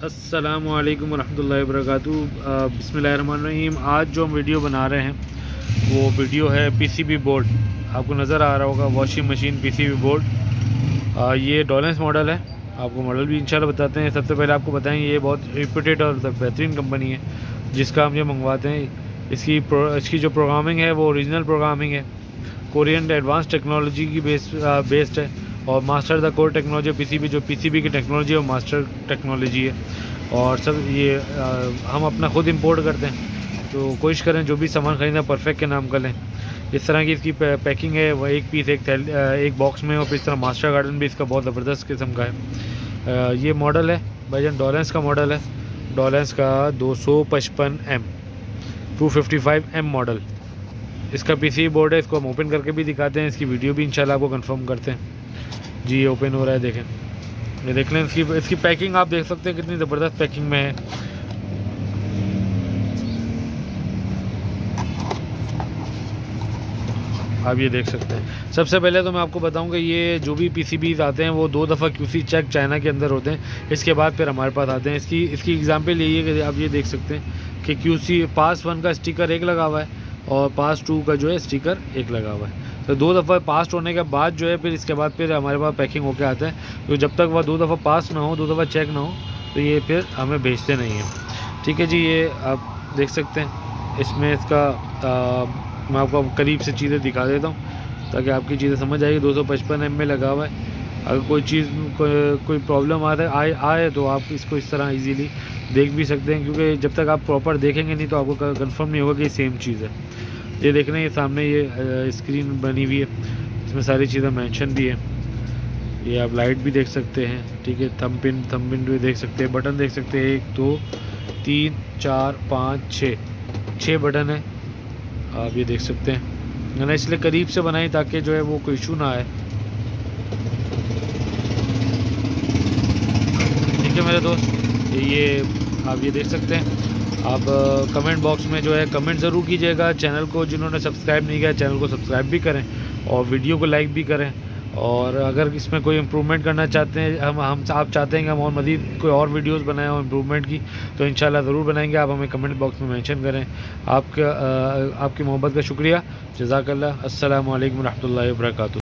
असलकम वरहमल वरक बसमीम आज जो हम वीडियो बना रहे हैं, वो वीडियो है पीसीबी बोर्ड आपको नज़र आ रहा होगा वॉशिंग मशीन पीसीबी बोर्ड ये डॉलेंस मॉडल है. आपको मॉडल भी इंशाल्लाह बताते हैं. सबसे पहले आपको बताएँ ये बहुत रिप्यूटेड और बेहतरीन कंपनी है, जिसका हम ये मंगवाते हैं. इसकी इसकी जो प्रोग्रामिंग है, वो ओरिजिनल प्रोग्रामिंग है. कोरियन एडवांस टेक्नोलॉजी की बेस बेस्ड है. और master the core technology PCB जो पीसीबी की टेक्नोलॉजी है वो मास्टर टेक्नोलॉजी है। और सब ये आ, हम अपना खुद इंपोर्ट करते हैं। तो कोशिश करें जो भी सामान ख़रीदना परफेक्ट के नाम का लें। इस तरह की इसकी पैकिंग है वह एक पीस एक थैल एक बॉक्स में और इस तरह मास्टर गार्डन भी इसका बहुत ज़बरदस्त किस्म का है। आ, ये मॉडल है भाईजान डॉलेंस का मॉडल है। डॉलेंस का दो सौ पचपन M two fifty five M model इसका पीसी बोर्ड है इसको हम ओपन करके भी दिखाते हैं इसकी वीडियो भी इंशाल्लाह आपको कंफर्म करते हैं। जी ओपन हो रहा है, देखें। ये देख लें, इसकी इसकी पैकिंग आप देख सकते हैं कितनी ज़बरदस्त पैकिंग में है। आप ये देख सकते हैं। सबसे पहले तो मैं आपको बताऊँ कि ये जो भी पीसीबीज आते हैं, वो दो दफ़ा क्यूसी चेक चाइना के अंदर होते हैं। इसके बाद फिर हमारे पास आते हैं। इसकी इसकी एग्जांपल यही है कि आप ये देख सकते हैं कि क्यूसी पास वन का स्टिकर एक लगा हुआ है और पास टू का जो है स्टिकर एक लगा हुआ है। तो दो दफ़ा पास होने के बाद जो है फिर इसके बाद फिर हमारे पास पैकिंग होके आता है। तो जब तक वह दो दफ़ा पास ना हो दो दफ़ा चेक ना हो तो ये फिर हमें भेजते नहीं हैं। ठीक है जी ये आप देख सकते हैं। इसमें इसका आ, मैं आपको करीब से चीज़ें दिखा देता हूँ ताकि आपकी चीज़ें समझ आएगी दो सौ पचपन एम लगा हुआ है। अगर कोई चीज़ कोई, कोई प्रॉब्लम आ रहा आए आए तो आप इसको इस तरह इजीली देख भी सकते हैं क्योंकि जब तक आप प्रॉपर देखेंगे नहीं तो आपको कंफर्म नहीं होगा कि सेम चीज़ है। ये देख रहे हैं सामने ये स्क्रीन बनी हुई है इसमें सारी चीज़ें मेंशन भी है। ये आप लाइट भी देख सकते हैं, ठीक है थम पिन थम पिन भी देख सकते हैं बटन देख सकते हैं, एक, दो, तीन, चार, पाँच, छः। छः बटन है, आप ये देख सकते हैं। मैंने इसलिए करीब से बनाई ताकि जो है वो कोई इशू ना आए। ठीक है मेरे दोस्त ये आप ये देख सकते हैं। आप कमेंट बॉक्स में जो है कमेंट ज़रूर कीजिएगा। चैनल को जिन्होंने सब्सक्राइब नहीं किया चैनल को सब्सक्राइब भी करें और वीडियो को लाइक भी करें। और अगर इसमें कोई इम्प्रूवमेंट करना चाहते हैं, हम हम आप चाहते हैं कि हम और मज़ीद कोई और वीडियोस बनाएँ और इम्प्रूवमेंट की तो इन ज़रूर बनाएँगे। आप हमें कमेंट बॉक्स में मेंशन करें। आपका आपकी मोहब्बत का शुक्रिया। जजाकल्ला असलकम वरहमल वर्का